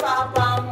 Papa.